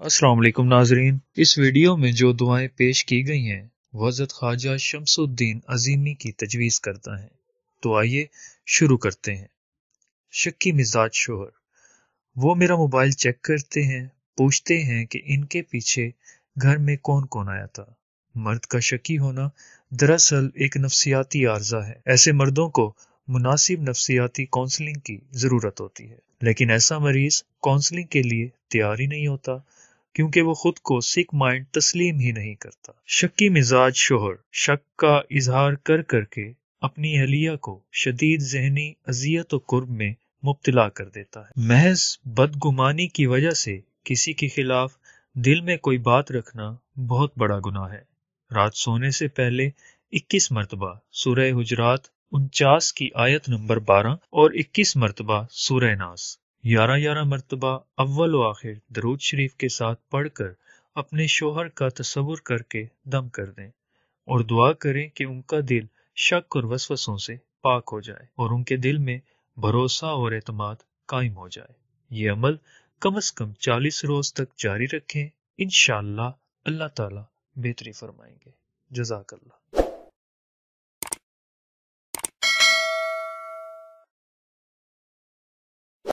वालेकुम नाजरीन। इस वीडियो में जो दुआएँ पेश की गई हैं, वो हज़रत ख्वाजा शमसुद्दीन अजीमी की तजवीज़ करता है। तो आइए शुरू करते हैं। शक्की मिजाज शोहर। वो मेरा मोबाइल चेक करते हैं, पूछते हैं कि इनके पीछे घर में कौन कौन आया था। मर्द का शक्की होना दरअसल एक नफसियाती आर्जा है। ऐसे मर्दों को मुनासिब नफसियाती काउंसलिंग की ज़रूरत होती है। लेकिन ऐसा मरीज़ काउंसलिंग के लिए तैयार ही नहीं होता। क्योंकि वो खुद को सिक माइंड तस्लीम ही नहीं करता। शक्की मिजाज शोहर शक का इजहार कर करके अपनी अहलिया को शदीद जहनी अजियत और कुर्ब में मुब्तला कर देता है। महज बदगुमानी की वजह से किसी के खिलाफ दिल में कोई बात रखना बहुत बड़ा गुनाह है। रात सोने से पहले 21 मरतबा सूरह हुजरात उनचास की आयत नंबर 12 और 21 मरतबा सूरह नास। ग्यारह ग्यारह मरतबा अव्वल व आखिर दरूद शरीफ के साथ पढ़कर अपने शोहर का तस्वुर करके दम कर दें और दुआ करें कि उनका दिल शक और वसवसों से पाक हो जाए और उनके दिल में भरोसा और एतमाद कायम हो जाए। ये अमल कम अज कम चालीस रोज तक जारी रखें। इन अल्लाह ताला बेहतरी फरमाएँगे। जजाकल्ला